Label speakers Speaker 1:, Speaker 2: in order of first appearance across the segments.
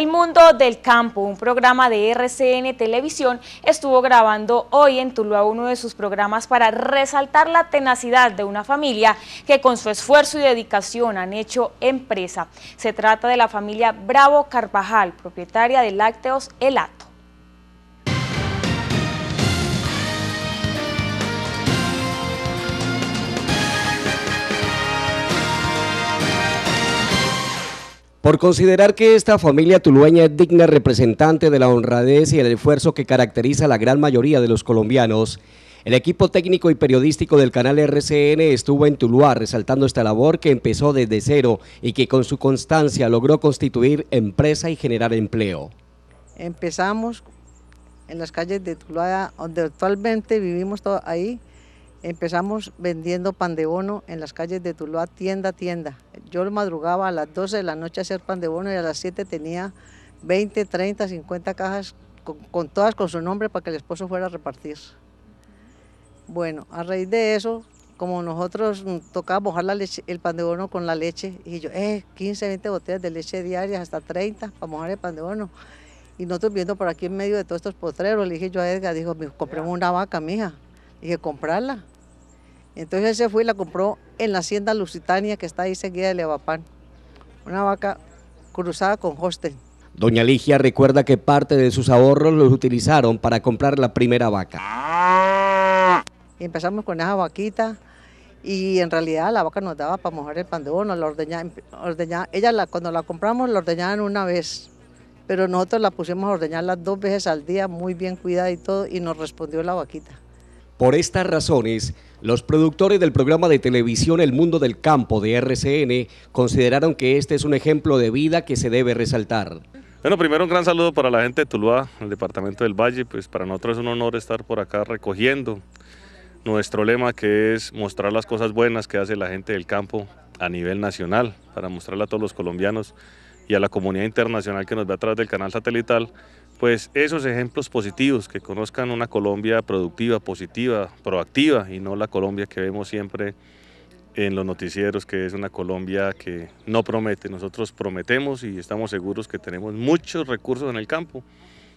Speaker 1: El Mundo del Campo, un programa de RCN Televisión, estuvo grabando hoy en Tuluá uno de sus programas para resaltar la tenacidad de una familia que con su esfuerzo y dedicación han hecho empresa. Se trata de la familia Bravo Carvajal, propietaria de Lácteos Elato.
Speaker 2: Por considerar que esta familia tulueña es digna representante de la honradez y el esfuerzo que caracteriza a la gran mayoría de los colombianos, el equipo técnico y periodístico del canal RCN estuvo en Tuluá resaltando esta labor que empezó desde cero y que con su constancia logró constituir empresa y generar empleo.
Speaker 3: Empezamos en las calles de Tuluá, donde actualmente vivimos todo ahí, Empezamos vendiendo pan de bono en las calles de Tuluá, tienda a tienda. Yo madrugaba a las 12 de la noche a hacer pan de bono y a las 7 tenía 20, 30, 50 cajas, con, todas con su nombre para que el esposo fuera a repartir. Bueno, a raíz de eso, como nosotros tocaba mojar la leche, el pan de bono con la leche, y yo, eh, 15, 20 botellas de leche diarias, hasta 30 para mojar el pan de bono. Y nosotros viendo por aquí en medio de todos estos potreros, le dije yo a Edgar, dijo, compremos una vaca, mija. Dije, comprarla. Entonces él se fue y la compró en la hacienda Lusitania que está ahí seguida de Levapán. Una vaca cruzada con hostel.
Speaker 2: Doña Ligia recuerda que parte de sus ahorros los utilizaron para comprar la primera vaca.
Speaker 3: Y empezamos con esa vaquita y en realidad la vaca nos daba para mojar el pan de bono, la ordeñaba, ella la, cuando la compramos la ordeñaban una vez, pero nosotros la pusimos a ordeñarla dos veces al día, muy bien cuidada y todo, y nos respondió la vaquita.
Speaker 2: Por estas razones, los productores del programa de televisión El Mundo del Campo de RCN consideraron que este es un ejemplo de vida que se debe resaltar.
Speaker 4: Bueno, primero un gran saludo para la gente de Tuluá, el departamento del Valle, pues para nosotros es un honor estar por acá recogiendo nuestro lema que es mostrar las cosas buenas que hace la gente del campo a nivel nacional, para mostrarle a todos los colombianos y a la comunidad internacional que nos ve a través del canal satelital, pues esos ejemplos positivos, que conozcan una Colombia productiva, positiva, proactiva y no la Colombia que vemos siempre en los noticieros, que es una Colombia que no promete. Nosotros prometemos y estamos seguros que tenemos muchos recursos en el campo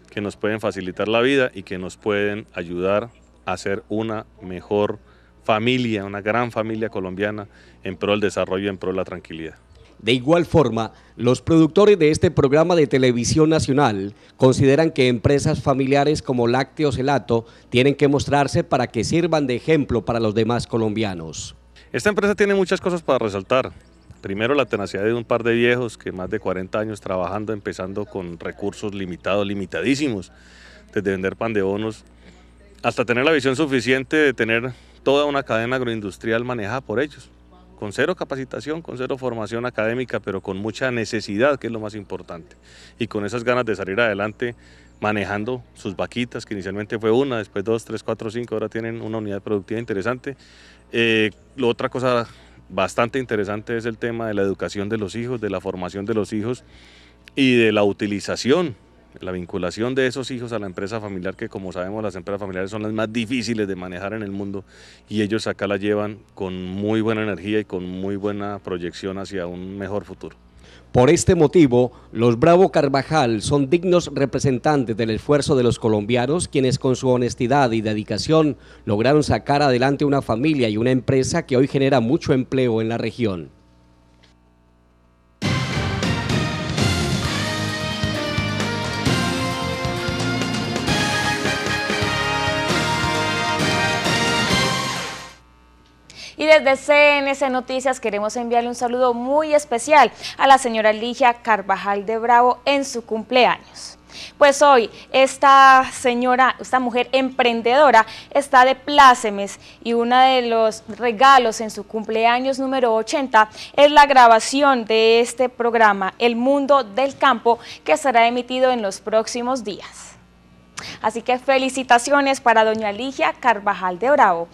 Speaker 4: que nos pueden facilitar la vida y que nos pueden ayudar a ser una mejor familia, una gran familia colombiana en pro del desarrollo en pro de la tranquilidad.
Speaker 2: De igual forma, los productores de este programa de televisión nacional consideran que empresas familiares como Lácteos Elato tienen que mostrarse para que sirvan de ejemplo para los demás colombianos.
Speaker 4: Esta empresa tiene muchas cosas para resaltar. Primero, la tenacidad de un par de viejos que más de 40 años trabajando, empezando con recursos limitados, limitadísimos, desde vender pan de bonos hasta tener la visión suficiente de tener toda una cadena agroindustrial manejada por ellos con cero capacitación, con cero formación académica, pero con mucha necesidad, que es lo más importante, y con esas ganas de salir adelante manejando sus vaquitas, que inicialmente fue una, después dos, tres, cuatro, cinco, ahora tienen una unidad productiva interesante. Eh, otra cosa bastante interesante es el tema de la educación de los hijos, de la formación de los hijos y de la utilización la vinculación de esos hijos a la empresa familiar, que como sabemos las empresas familiares son las más difíciles de manejar en el mundo y ellos acá la llevan con muy buena energía y con muy buena proyección hacia un mejor futuro.
Speaker 2: Por este motivo, los Bravo Carvajal son dignos representantes del esfuerzo de los colombianos, quienes con su honestidad y dedicación lograron sacar adelante una familia y una empresa que hoy genera mucho empleo en la región.
Speaker 1: Y desde CNC Noticias queremos enviarle un saludo muy especial a la señora Ligia Carvajal de Bravo en su cumpleaños. Pues hoy esta señora, esta mujer emprendedora está de plácemes y uno de los regalos en su cumpleaños número 80 es la grabación de este programa El Mundo del Campo que será emitido en los próximos días. Así que felicitaciones para doña Ligia Carvajal de Bravo.